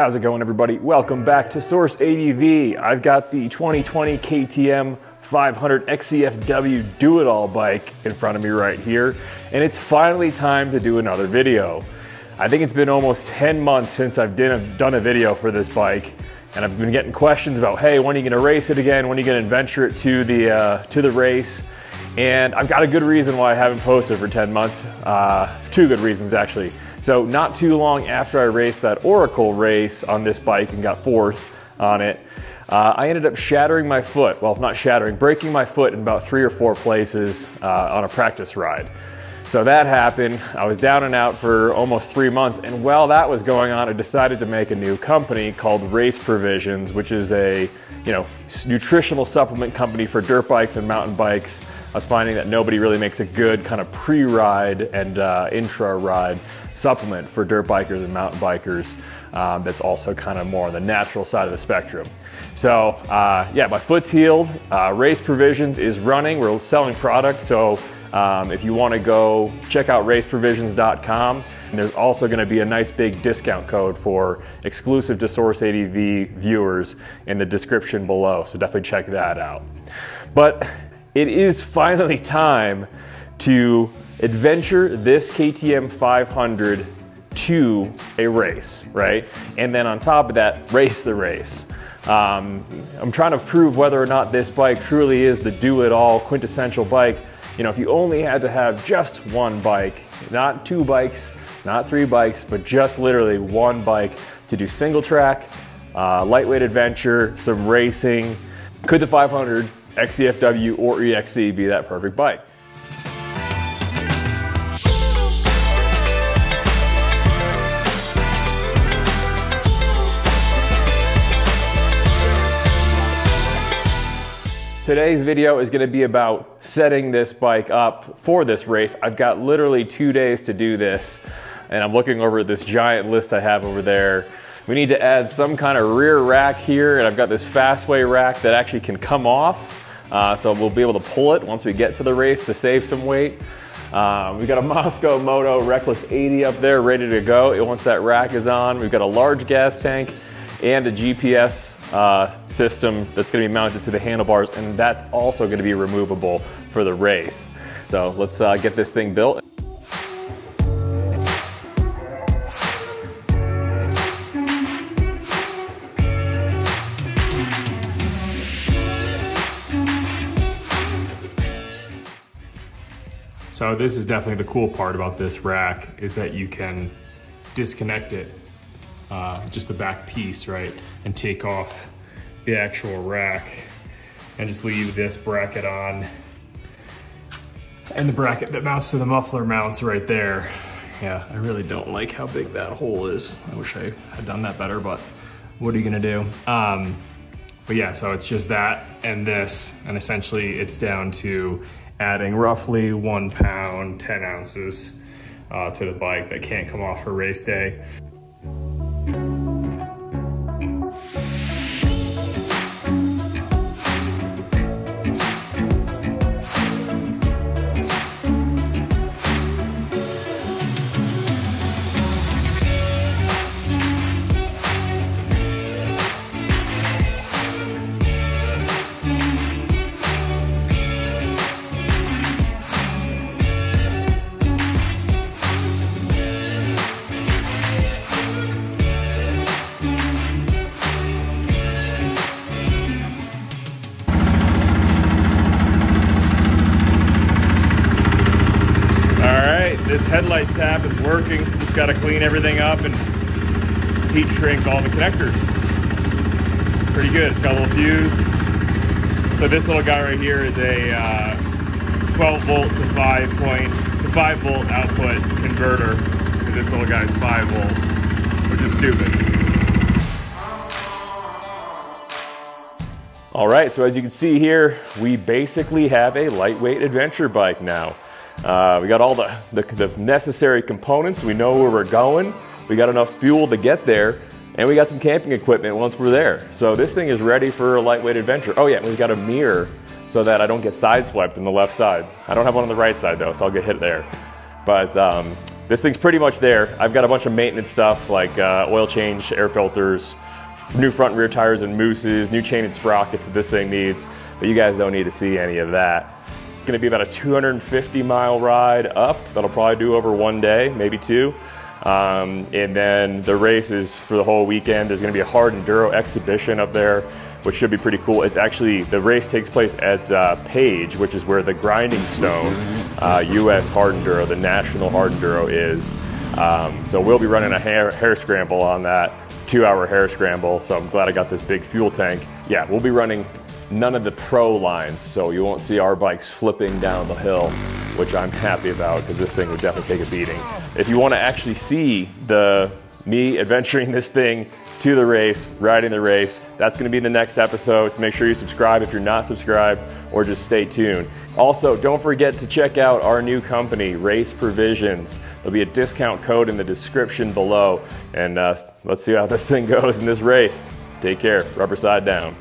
How's it going everybody? Welcome back to Source ADV. I've got the 2020 KTM 500 XCFW Do-It-All bike in front of me right here, and it's finally time to do another video. I think it's been almost 10 months since I've done a video for this bike, and I've been getting questions about, hey, when are you gonna race it again? When are you gonna adventure it to the, uh, to the race? And I've got a good reason why I haven't posted for 10 months. Uh, two good reasons actually. So not too long after I raced that Oracle race on this bike and got fourth on it, uh, I ended up shattering my foot. Well, not shattering, breaking my foot in about three or four places uh, on a practice ride. So that happened. I was down and out for almost three months. And while that was going on, I decided to make a new company called Race Provisions, which is a you know nutritional supplement company for dirt bikes and mountain bikes. I was finding that nobody really makes a good kind of pre-ride and uh, intra-ride supplement for dirt bikers and mountain bikers um, that's also kind of more on the natural side of the spectrum. So uh, yeah, my foot's healed. Uh, Race Provisions is running. We're selling product. So um, if you want to go check out raceprovisions.com, and there's also going to be a nice big discount code for exclusive to Source ADV viewers in the description below. So definitely check that out. But it is finally time to adventure this KTM 500 to a race, right? And then on top of that, race the race. Um, I'm trying to prove whether or not this bike truly is the do-it-all quintessential bike. You know, if you only had to have just one bike, not two bikes, not three bikes, but just literally one bike to do single track, uh, lightweight adventure, some racing, could the 500 XCFW or EXC be that perfect bike? Today's video is gonna be about setting this bike up for this race. I've got literally two days to do this and I'm looking over at this giant list I have over there. We need to add some kind of rear rack here and I've got this Fastway rack that actually can come off. Uh, so we'll be able to pull it once we get to the race to save some weight. Um, we've got a Mosko Moto Reckless 80 up there ready to go once that rack is on. We've got a large gas tank and a GPS uh, system that's gonna be mounted to the handlebars and that's also gonna be removable for the race. So let's uh, get this thing built. So this is definitely the cool part about this rack is that you can disconnect it uh, just the back piece, right? And take off the actual rack and just leave this bracket on. And the bracket that mounts to the muffler mounts right there. Yeah, I really don't like how big that hole is. I wish I had done that better, but what are you gonna do? Um, but yeah, so it's just that and this, and essentially it's down to adding roughly one pound, 10 ounces uh, to the bike that can't come off for race day. Headlight tap is working. Just got to clean everything up and heat shrink all the connectors. Pretty good. It's got a little fuse. So this little guy right here is a uh, 12 volt to 5 point to 5 volt output converter because this little guy's 5 volt, which is stupid. All right, so as you can see here, we basically have a lightweight adventure bike now. Uh, we got all the, the, the, necessary components. We know where we're going. We got enough fuel to get there. And we got some camping equipment once we're there. So this thing is ready for a lightweight adventure. Oh yeah, we've got a mirror so that I don't get sideswiped on the left side. I don't have one on the right side though, so I'll get hit there. But um, this thing's pretty much there. I've got a bunch of maintenance stuff like uh, oil change, air filters, new front and rear tires and mousses, new chain and sprockets that this thing needs, but you guys don't need to see any of that. Gonna be about a 250 mile ride up. That'll probably do over one day, maybe two. Um, and then the race is for the whole weekend. There's gonna be a hard enduro exhibition up there, which should be pretty cool. It's actually, the race takes place at uh, Page, which is where the Grindingstone uh, US Hard Enduro, the national hard enduro is. Um, so we'll be running a hair, hare scramble on that, two hour hare scramble. So I'm glad I got this big fuel tank. Yeah, we'll be running none of the pro lines, so you won't see our bikes flipping down the hill, which I'm happy about because this thing would definitely take a beating. If you want to actually see the me adventuring this thing to the race, riding the race, that's going to be the next episode. So make sure you subscribe if you're not subscribed, or just stay tuned. Also, don't forget to check out our new company, Race Provisions. There'll be a discount code in the description below, and uh, let's see how this thing goes in this race. Take care. Rubber side down.